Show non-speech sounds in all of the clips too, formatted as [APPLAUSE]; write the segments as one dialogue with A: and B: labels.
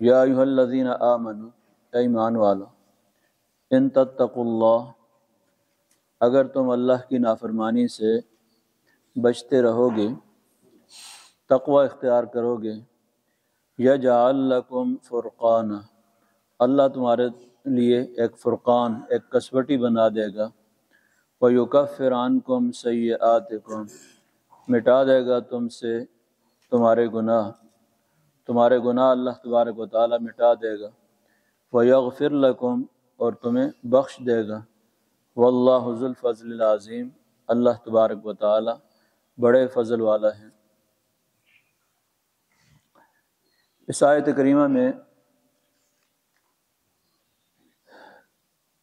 A: या अयुहल्लज़ीन आमनु ए ईमान वालो इन तत्तकुल्लाह अगर तुम अल्लाह की नाफरमानी से बचते रहोगे, तकवा इख्तियार करोगे यजालकुम फ़ुरक़ान, अल्लाह तुम्हारे लिए एक फ़ुरक़ान, एक कसवटी बना देगा। व युकफ़िरानकुम सय्यातिकुम मिटा देगा तुमसे तुम्हारे गुनाह। तुम्हारे गुनाह अल्लाह तबारक वाली मिटा देगा। वयग़फ़िर लकुम, और तुम्हें बख्श देगा। वल्लाज़ुल्फ़ज़ीम अल्लाह तबारक वाली बड़े फ़ज़ल वाला है। इस आयत करीमा में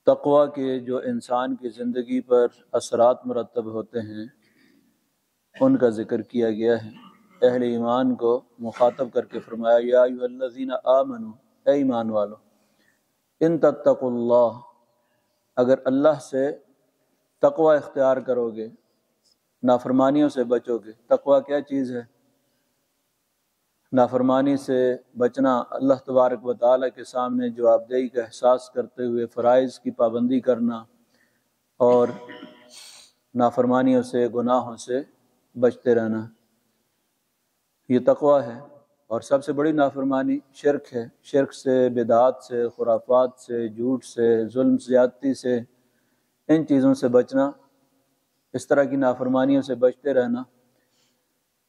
A: तकवा के जो इंसान की ज़िंदगी पर असरात मरतब होते हैं, उनका ज़िक्र किया गया है। अहल ईमान को मुखातब करके फरमाया याजीन आमनु ए ईमान वालो, इन तक तत्तकुल्लाह अगर अल्लाह से तकवा इख्तियार करोगे, नाफरमानियों से बचोगे, तकवा क्या चीज़ है? नाफरमानी से बचना अल्लाह तबारक व ताली के सामने जवाबदेही का एहसास करते हुए फ़रज़ की पाबंदी करना और नाफरमानियों से, गुनाहों से बचते रहना, ये तकवा है। और सबसे बड़ी नाफरमानी शिरक है। शिरक से, बेदात से, खुराफात से, झूठ से, जुल्म, ज़्यादती से, इन चीज़ों से बचना, इस तरह की नाफरमानियों से बचते रहना,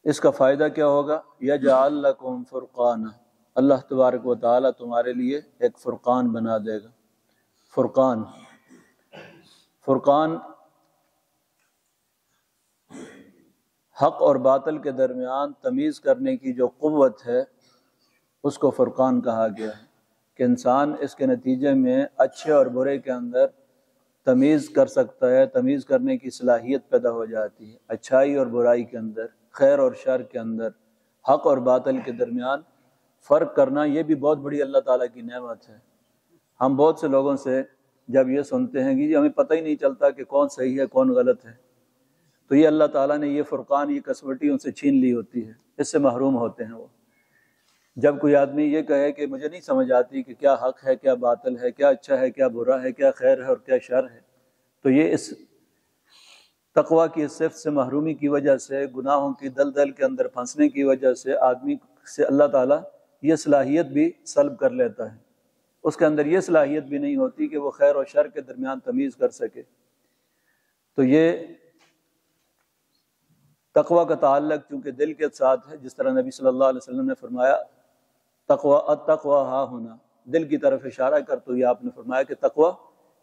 A: इसका फ़ायदा क्या होगा? या जाकुम फ़ुरक़ान। अल्लाह तबारक व ताली तुम्हारे लिए एक फ़ुरक़ान बना देगा। फ़ुरक़ान। फ़ुरक़ान हक और बातल के दरमियान तमीज़ करने की जो क़वत है, उसको फ़ुरक़ान कहा गया है कि इंसान इसके नतीजे में अच्छे और बुरे के अंदर तमीज़ कर सकता है, तमीज़ करने की सलाहियत पैदा हो जाती है। अच्छाई और बुराई के अंदर, खैर और शर के अंदर, हक और बातल के दरमियान फ़र्क करना ये भी बहुत बड़ी अल्लाह ताला की नेमत है। हम बहुत से लोगों से जब ये सुनते हैं कि हमें पता ही नहीं चलता कि कौन सही है, कौन गलत है। तो ये अल्लाह ताला ने ये फ़ुरक़ान, ये कसवटी उनसे छीन ली होती है। इससे महरूम होते हैं वो। जब कोई आदमी ये कहे कि मुझे नहीं समझ आती कि क्या हक है, क्या बातल है, क्या अच्छा है, क्या बुरा है, क्या खैर है और क्या शर है तो ये इस तकवा की सिफ से महरूमी की वजह से, गुनाहों की दल दल के अंदर फंसने की वजह से आदमी से अल्लाह ताला ये सलाहियत भी सलब कर लेता है। उसके अंदर ये सलाहियत भी नहीं होती कि वो खैर और शर के दरमियान तमीज़ कर सके। तो ये तकवा का ताल्लक चूँकि दिल के साथ है, जिस तरह नबी सल्लल्लाहु अलैहि वसल्लम ने फरमाया, तकवा तकवा हा होना। दिल की तरफ़ इशारा कर तो ये आपने फरमाया कि तकवा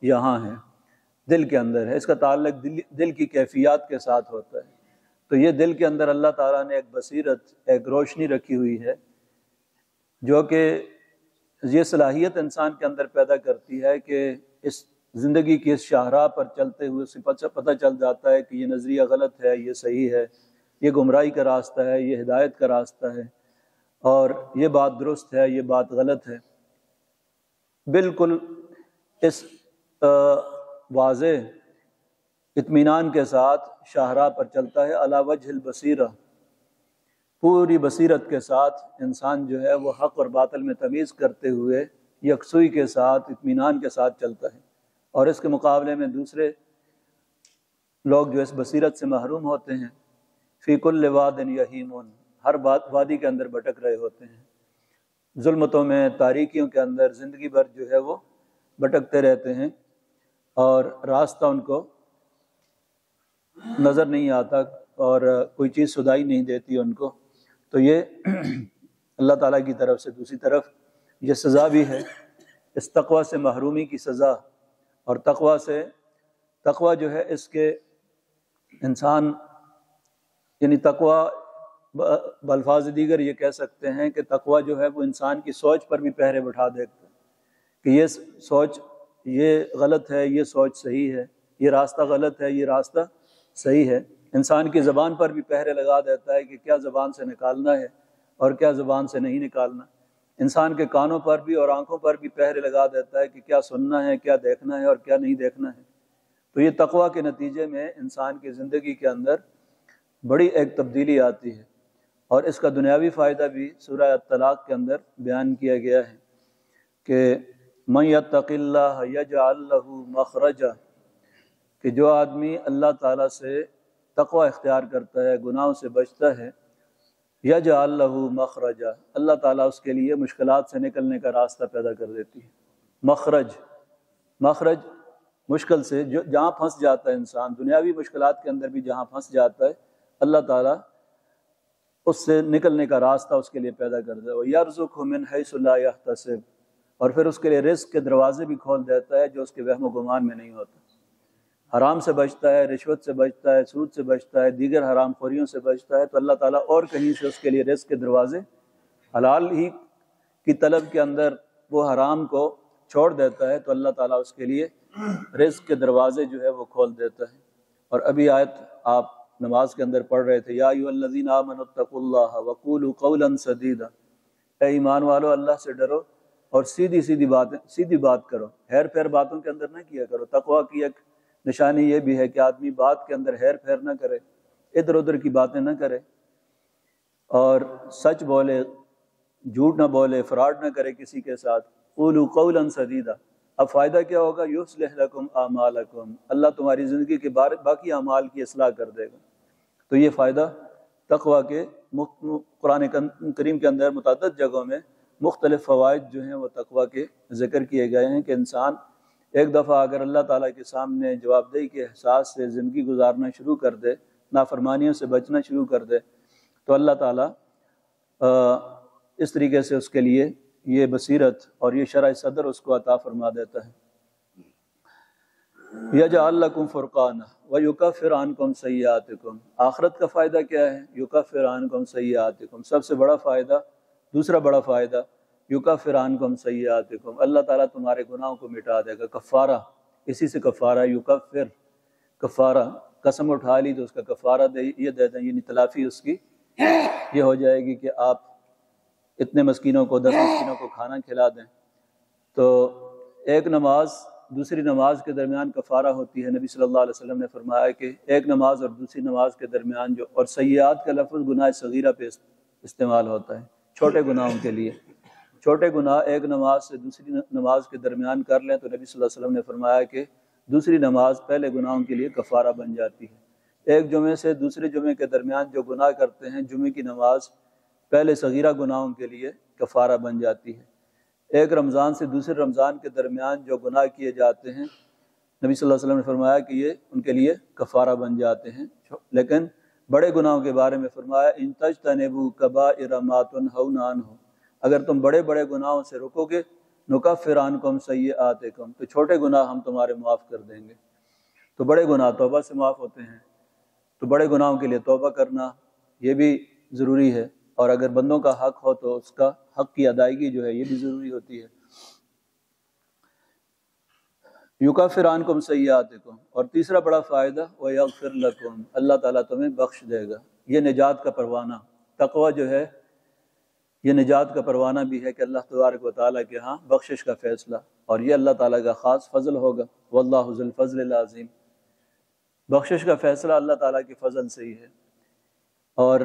A: यहाँ है, दिल के अंदर है। इसका ताल्लक दिल दिल की कैफियत के साथ होता है। तो ये दिल के अंदर अल्लाह ताला ने एक बसीरत, एक रोशनी रखी हुई है, जो कि ये सलाहियत इंसान के अंदर पैदा करती है कि इस ज़िंदगी की इस शाहराह पर चलते हुए उसे पता चल जाता है कि ये नज़रिया गलत है, ये सही है, ये गुमराही का रास्ता है, ये हिदायत का रास्ता है और ये बात दुरुस्त है, ये बात गलत है। बिल्कुल इस वाज इतमान के साथ शाहराह पर चलता है। अलावजल बसीरा, पूरी बसीरत के साथ इंसान जो है वो हक और बातल में तमीज़ करते हुए यकसुई के साथ इतमान के साथ चलता है। और इसके मुकाबले में दूसरे लोग जो इस बसीरत से महरूम होते हैं फ़ीकुल वादन यहीमन, हर बात, वादी के अंदर भटक रहे होते हैं। जुल्मतों में तारीकियों के अंदर ज़िंदगी भर जो है वो भटकते रहते हैं और रास्ता उनको नज़र नहीं आता और कोई चीज़ सुधाई नहीं देती उनको। तो ये [CLEARS THROAT] अल्लाह ताला की तरफ़ से दूसरी तरफ़ ये सज़ा भी है। इस तकवा से महरूमी की सज़ा और तकवा से, तकवा जो है इसके इंसान, यानी तकवा बल्फाज दीगर ये कह सकते हैं कि तकवा जो है वो इंसान की सोच पर भी पहरे बैठा देते है कि ये सोच, ये गलत है, ये सोच सही है, ये रास्ता गलत है, ये रास्ता सही है। इंसान की ज़बान पर भी पहरे लगा देता है कि क्या ज़बान से निकालना है और क्या ज़बान से नहीं निकालना। इंसान के कानों पर भी और आँखों पर भी पहरे लगा देता है कि क्या सुनना है, क्या देखना है और क्या नहीं देखना है। तो ये तकवा के नतीजे में इंसान की ज़िंदगी के अंदर बड़ी एक तब्दीली आती है और इसका दुनियावी फ़ायदा भी सूर्य तलाक के अंदर बयान किया गया है कि मैतक़ल्ला यजअल्लहु मखरजा, कि जो आदमी अल्लाह ताला से तकवा इख्तियार करता है, गुनाहों से बचता है यजअल्लहु मखरजा। अल्लाह ताला उसके लिए मुश्किल से निकलने का रास्ता पैदा कर देती है। मखरज। मखरज मुश्किल से जो, जहाँ फंस जाता है इंसान, दुनियावी मुश्किल के अंदर भी जहाँ फंस जाता है, अल्लाह ताला उससे निकलने का रास्ता उसके लिए पैदा कर दे। यरजुमिन हैसब और फिर उसके लिए रिस्क के दरवाजे भी खोल देता है जो उसके वहम गुमान में नहीं होता। हराम से बचता है, रिश्वत से बचता है, सूद से बचता है, दीगर हराम खोरियों से बचता है तो अल्लाह ताला और कहीं से उसके लिए रिस्क के दरवाजे हलाल ही की तलब के अंदर वो हराम को छोड़ देता है तो अल्लाह ताला उसके लिए रिस्क के दरवाजे जो है वो खोल देता है। और अभी आयत आप नमाज़ के अंदर पढ़ रहे थे याजीन वकूल सदीदा। ईमान वालो, अल्लाह से डरो और सीधी सीधी बातें, सीधी बात करो। हेर फेर बातों के अंदर ना किया करो। तकवा की एक निशानी ये भी है कि आदमी बात के अंदर हेर फेर ना करे, इधर उधर की बातें ना करे और सच बोले, झूठ ना बोले, फ्रॉड ना करे किसी के साथ। उलू कौलन सदीदा। अब फ़ायदा क्या होगा? युसलकुम आमालकुम। अल्लाह तुम्हारी ज़िंदगी के बारे, बाकी अमाल की असलाह कर देगा। तो ये फ़ायदा तकवा के कुरान करीम के अंदर मुतद जगहों में मुख्तलिफ़ फ़वाद जो हैं वो तकवा के ज़िक्र किए गए हैं कि इंसान एक दफ़ा अगर अल्लाह ताला के सामने जवाबदेही के एहसास से ज़िंदगी गुजारना शुरू कर दे, नाफरमानियों से बचना शुरू कर दे तो अल्लाह ताला इस तरीके से उसके लिए ये बसीरत और ये शरा सदर उसको अता फरमा देता है। यजाकुम फ़ुरक़ान व युका फ़िरान कम सयातकुम आखरत का फ़ायदा क्या है? युका फ़िरान कम सयातकुम सबसे बड़ा फ़ायदा, दूसरा बड़ा फ़ायदा युका फ़िरान कम सयातकुम अल्लाह ताला तुम्हारे गुनाहों को मिटा देगा। कफ़ारा, इसी से कफ़ारा, युका फिर, कफ़ारा, कसम उठा ली तो उसका कफ़ारा दे, ये दे दें यानी तलाफ़ी उसकी। ये हो जाएगी कि आप इतने मस्किनों को, दस मस्किनों को खाना खिला दें। तो एक नमाज़, दूसरी नमाज़ के दरमियान कफ़ारा होती है। नबी सल्लल्लाहु अलैहि वसल्लम ने फरमाया कि एक नमाज़ और दूसरी नमाज़ के दरमियान जो, और सयाद का लफ्ज़ गुनाह सगीरा पे इस्तेमाल होता है, छोटे गुनाहों के लिए। छोटे गुनाह एक नमाज़ से दूसरी नमाज़ के दरमियान कर लें तो नबी वसल्लम ने फरमाया कि दूसरी नमाज़ पहले गुनाहों के लिए कफ़ारा बन जाती है। एक जुमे से दूसरे जुमे के दरमियान जो गुनाह करते हैं, जुमे की नमाज़ पहले सगीरा गुनाहों के लिए कफ़ारा बन जाती है। एक रमज़ान से दूसरे रमज़ान के दरमियान जो गुनाह किए जाते हैं, नबी सल्लल्लाहु अलैहि वसल्लम ने फरमाया कि ये उनके लिए कफ़ारा बन जाते हैं। लेकिन बड़े गुनाहों के बारे में फरमाया, इन तज तनबू कबा इरामातन हनान हो अगर तुम बड़े बड़े गुनाहों से रुकोगे, नुका फ़िरान कम सही आते कम तो छोटे गुनाह हम तुम्हारे माफ़ कर देंगे। तो बड़े गुनाह तोबा से माफ़ होते हैं। तो बड़े गुनाहों के लिए तोबा करना, ये भी ज़रूरी है। और अगर बंदों का हक हो तो उसका, हक की अदायगी जो है, ये भी ज़रूरी होती है। युका फ़िरान कुम सयातकुम और तीसरा बड़ा फ़ायदा व यगफिर लकुम, अल्लाह ताला तुम्हें बख्श देगा। ये निजात का परवाना, तकवा जो है ये निजात का परवाना भी है कि अल्लाह तबारक वाली के यहाँ बख्शिश का फ़ैसला। और ये अल्लाह ताली का ख़ास फ़ज़ल होगा। वल्लाफ़ज़ल अज़ीम। बख्शिश का फ़ैसला अल्लाह ताली के फ़ज़ल से ही है। और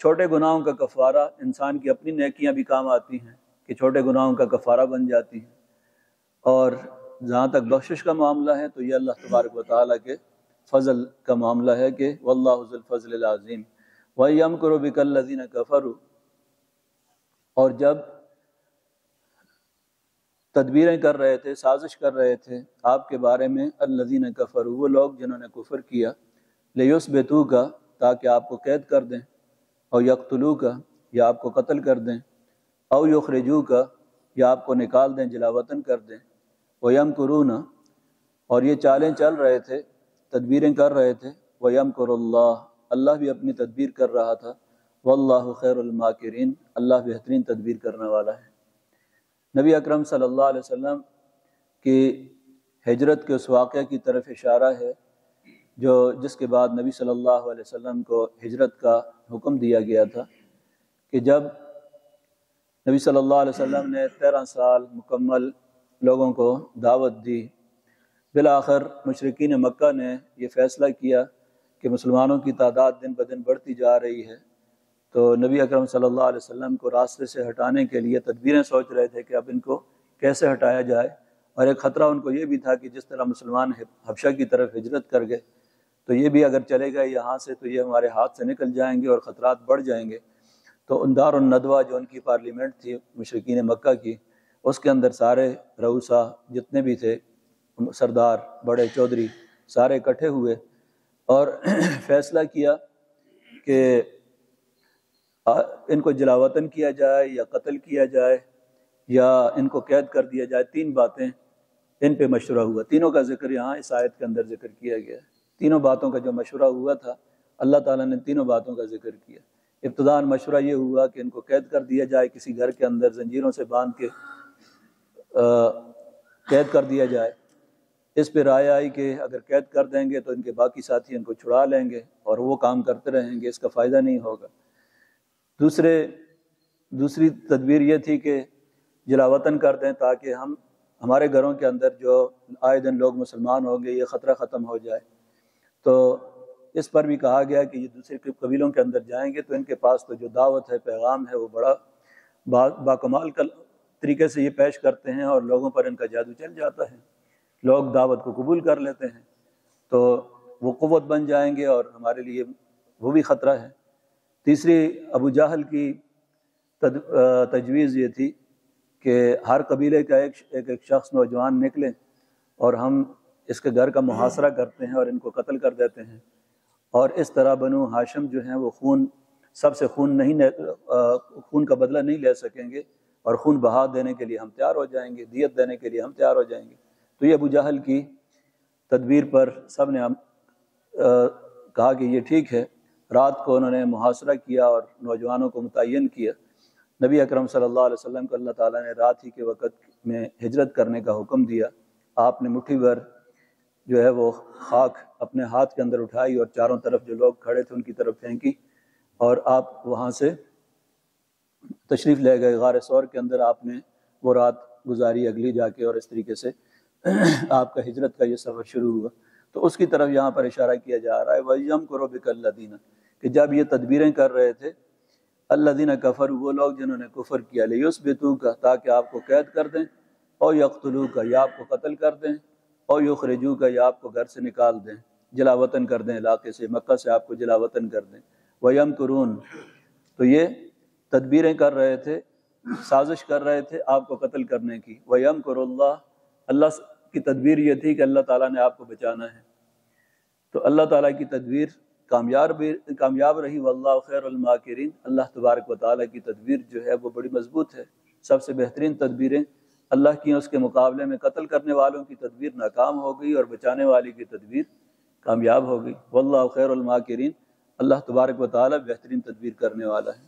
A: छोटे गुनाहों का कफ़ारा इंसान की अपनी नेकियाँ भी काम आती हैं कि छोटे गुनाहों का कफ़ारा बन जाती हैं। और जहाँ तक बख्शिश का मामला है तो ये अल्लाह तबारक व के फ़ज़ल का मामला है कि वल्लाज़ीम वम करो बिकल्लिन कफ़र और जब तदबीरें कर रहे थे, साजिश कर रहे थे, आपके बारे में अल्लजीन कफ़र, वो लोग जिन्होंने कुफर किया लेस बेतू का ताकि आपको कैद कर दें, और यकतलू का या आपको कत्ल कर दें और यखरजू का या आपको निकाल दें जलावतन कर दें वयम करूना और ये चालें चल रहे थे, तदबीरें कर रहे थे वयम करल्ला अल्लाह भी अपनी तदबीर कर रहा था वल्लाह खैरमाकिरीन अल्लाह बेहतरीन तदबीर करने वाला है। नबी अकरम सल्लल्लाहु अलैहि वसल्लम की हिजरत के उस वाक़े की तरफ़ इशारा है, जो जिसके बाद नबी सल्लल्लाहु अलैहि वसल्लम को हिजरत का हुक्म दिया गया था कि जब नबी सल्लल्लाहु अलैहि वसल्लम ने तेरह साल मुकम्मल लोगों को दावत दी बिल आखिर मशरकिन मक्का ने यह फ़ैसला किया कि मुसलमानों की तादाद दिन ब दिन बढ़ती जा रही है। तो नबी अकरम सल्लल्लाहु अलैहि वसल्लम को रास्ते से हटाने के लिए तदबीरें सोच रहे थे कि अब इनको कैसे हटाया जाए? और एक ख़तरा उनको ये भी था कि जिस तरह मुसलमान हबशा की तरफ़ हिजरत कर गए तो ये भी अगर चले गए यहाँ से तो ये हमारे हाथ से निकल जाएँगे और ख़तरात बढ़ जाएँगे। तो उनदार नदवा जो उनकी पार्लियामेंट थी, मशरकिन मक्का की, उसके अंदर सारे रऊसा जितने भी थे सरदार, बड़े चौधरी, सारे इकट्ठे हुए और [CLEARS THROAT] फैसला किया कि इनको जलावतन किया जाए या कत्ल किया जाए या इनको कैद कर दिया जाए, तीन बातें इन पे मशवरा हुआ। तीनों का ज़िक्र यहाँ इस आयत के अंदर ज़िक्र किया गया है। तीनों बातों का जो मशवरा हुआ था, अल्लाह ताला ने तीनों बातों का ज़िक्र किया। इब्तदान मशवरा ये हुआ कि इनको कैद कर दिया जाए, किसी घर के अंदर जंजीरों से बाँध के कैद कर दिया जाए। इस पर राय आई कि अगर कैद कर देंगे तो इनके बाकी साथी इनको छुड़ा लेंगे और वो काम करते रहेंगे, इसका फ़ायदा नहीं होगा। दूसरे, दूसरी तदबीर ये थी कि जलावतन कर दें ताकि हम, हमारे घरों के अंदर जो आए दिन लोग मुसलमान होंगे, ये ख़तरा ख़त्म हो जाए। तो इस पर भी कहा गया कि ये दूसरे कबीलों के अंदर जाएँगे तो इनके पास तो जो दावत है, पैगाम है, वो बड़ा बा, बाकमाल का तरीके से ये पेश करते हैं और लोगों पर इनका जादू चल जाता है। लोग दावत को कबूल कर लेते हैं। तो वो क़वत बन जाएँगे और हमारे लिए वो भी ख़तरा है। तीसरी अबू जाहल की तजवीज़ ये थी कि हर कबीले का एक एक, एक शख्स नौजवान निकले और हम इसके घर का मुहासरा करते हैं और इनको कत्ल कर देते हैं। और इस तरह बनु हाशम जो हैं वो खून सबसे खून नहीं खून का बदला नहीं ले सकेंगे और खून बहा देने के लिए हम तैयार हो जाएँगे दियत देने के लिए हम तैयार हो जाएँगे। तो ये अबू जहल की तदबीर पर सबने हम कहा कि ये ठीक है रात को उन्होंने मुहासरा किया और नौजवानों को मुतन किया। नबी अकरम सल्लल्लाहु अलैहि वसल्लम को अल्लाह ताला ने रात ही के वक़्त में हिजरत करने का हुक्म दिया। आपने मुट्ठी भर जो है वो खाक अपने हाथ के अंदर उठाई और चारों तरफ़ जो लोग खड़े थे उनकी तरफ़ फेंकी और आप वहाँ से तशरीफ़ ले गए। गार सौर के अंदर आपने वो रात गुजारी अगली जाके और इस तरीके से [CLEARS THROAT] आपका हिजरत का ये सफ़र शुरू हुआ। तो उसकी तरफ़ यहाँ पर इशारा किया जा रहा है वजम करो बिकल्लादीना। कि जब ये तदबीरें कर रहे थे, अल्लादीना कफ़र, वो लोग जिन्होंने कुफर किया ले उस बेतू का, ताकि आपको कैद कर दें, और यकतलू का, या आपको कत्ल कर दें, और युखरजू का, या आपको घर से निकाल दें, जलावतन कर दें, इलाके से, मक्का से आपको जलावतन कर दें। वयम करून तो ये तदबीरें कर रहे थे, साजिश कर रहे थे आपको कत्ल करने की। वयम करुल्ला अल्लाह की तदबीर ये थी कि अल्लाह ताला ने आपको बचाना है। तो अल्लाह ताला की तदबीर कामयाब भी कामयाब रही वल्ला खैरमाकिन अल्लाह तबारक व ताली की तदबीर जो है, वो बड़ी मज़बूत है। सबसे बेहतरीन तदबीरें, अल्लाह की उसके मुकाबले में कत्ल करने वालों की तदबीर नाकाम हो गई और बचाने वाली की तदबीर कामयाब हो गई। वल्ला खैरमाकिन अल्लाह तबारक व ताली बेहतरीन तदबीर करने वाला है।